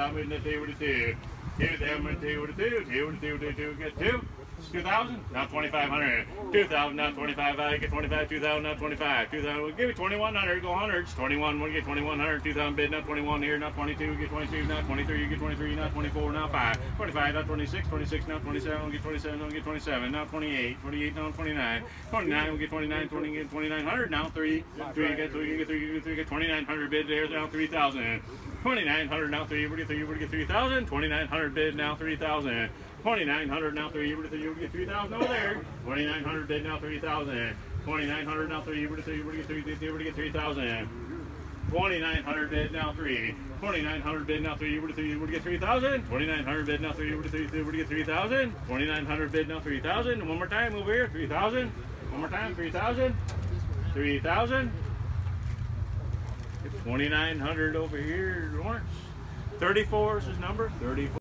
I'm in the two with the two. Two them with two with the two. Two with the two with the two. Get two. 2,000, now 2,500. 2,000, now 25. I get 25. 2,000, now 25. 2,000, we'll give you 2,100. Go hundreds. 21, we'll get 2,100. 2,000 bid, now 21 here, now 22. We Get 22, now 23. You get 23, now 24, now 5. 25, now 26. 26, now 27. We'll get 27, we'll get 27. Now 28. 28, now 29. 29, we'll get 29. 20, get 2,900. Now 3. 3, get 3, get 3, get 3, get 2,900 bid there, now 3,000. 2,900, now 3. We'll get 3, we'll get 3,000. 2,900 bid, now 3,000. 2900 now 3 over to 3 over to 3000 over there. 2900 bid now 3000 2900 now 3 over to 3 over to 3 over to get 3000 2900 bid now 3 2900 bid now 3 over to 3 over get 3000 2900 bid now 3 over to 3 over get 3000 2900 bid now 3000 one more time over here 3000 one more time 3000 3000 2900 over here Lawrence 34 is his number 34